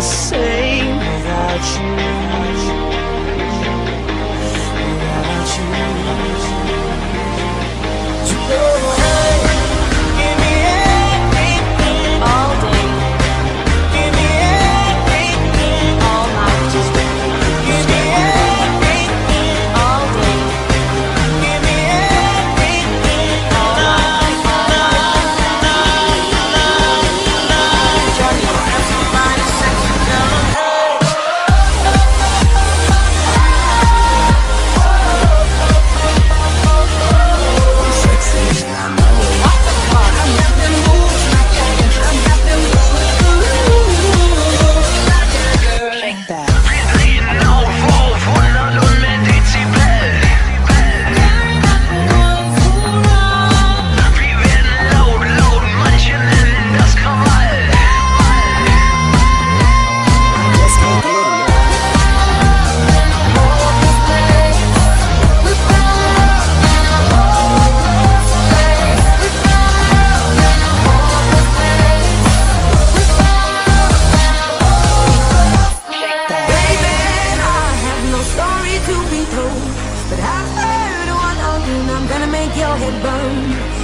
same without you. But I've heard one organ, I'm gonna make your head burn.